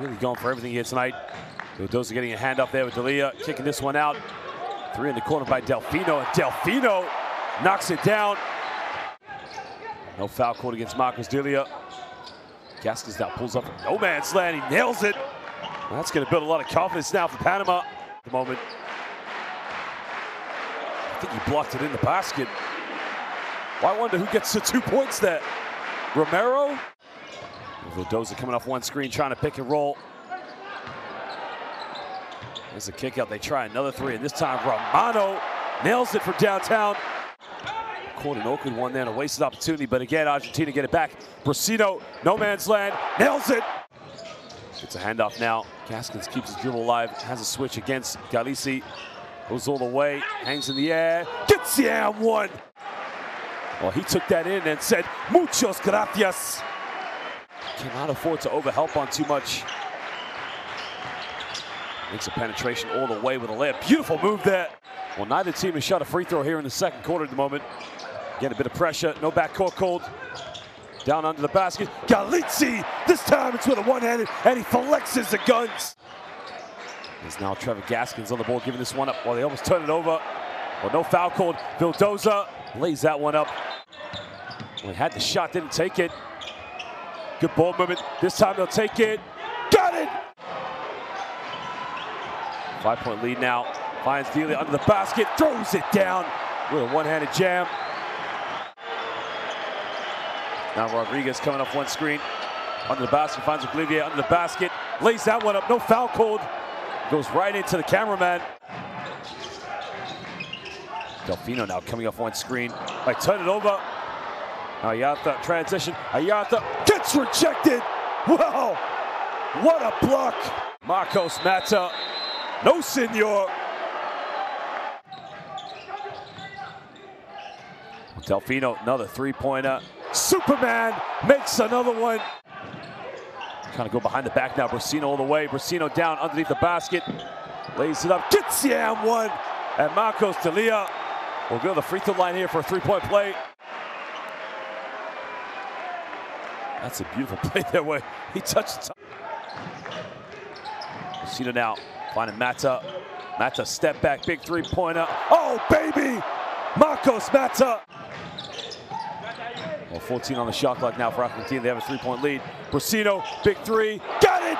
Really going for everything here tonight. Vildoza getting a hand up there with Delia, kicking this one out. Three in the corner by Delfino, and Delfino knocks it down. No foul called against Marcos Delia. Gaskins now pulls up no man's land. He nails it. That's going to build a lot of confidence now for Panama. At the moment, I think he blocked it in the basket. Well, I wonder who gets the two points there. Romero? Vildoza coming off one screen, trying to pick and roll. There's a kick out. They try another three, and this time Romano nails it for downtown. Caught an awkward one there and a wasted opportunity, but again, Argentina get it back. Brussino, no man's land, nails it. It's a handoff now. Gaskins keeps his dribble alive, has a switch against Gallizzi. Goes all the way, hangs in the air, gets the and one. Well, he took that in and said, muchos gracias. Cannot afford to overhelp on too much. Makes a penetration all the way with a layup. Beautiful move there. Well, neither team has shot a free throw here in the second quarter at the moment. Again, a bit of pressure. No backcourt called. Down under the basket. Gallizzi! This time it's with a one-handed, and he flexes the guns. There's now Trevor Gaskins on the ball, giving this one up. Well, they almost turn it over. Well, no foul called. Vildoza lays that one up. Well, he had the shot, didn't take it. Good ball movement. This time they'll take it. Got it! Five-point lead now. Finds Delia under the basket, throws it down with a one-handed jam. Now Rodriguez coming off one screen. Under the basket, finds Olivier under the basket. Lays that one up, no foul called. Goes right into the cameraman. Delfino now coming off one screen. I turn it over. Ayata transition. Ayata gets rejected. Wow, what a block. Marcos Mata, no senor. Delfino, another three-pointer. Superman makes another one. Trying to go behind the back now. Brussino all the way. Brussino down underneath the basket. Lays it up. Gets the and one. And Marcos Delia will go to the free throw line here for a three-point play. That's a beautiful play there where he touched the Brussino now finding Mata. Mata step back, big three-pointer. Oh, baby! Marcos Mata. Well, 14 on the shot clock now for Argentina. They have a three-point lead. Brussino, big three. Got it!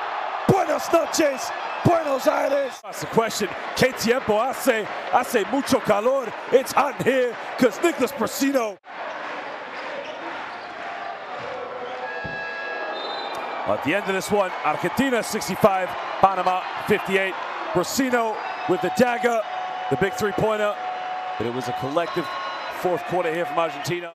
Buenos noches! Buenos Aires! That's the question. Que tiempo hace? Hace mucho calor. It's hot here because Nicholas Brussino. At the end of this one, Argentina 65, Panama 58. Brussino with the dagger, the big three-pointer. But it was a collective fourth quarter here from Argentina.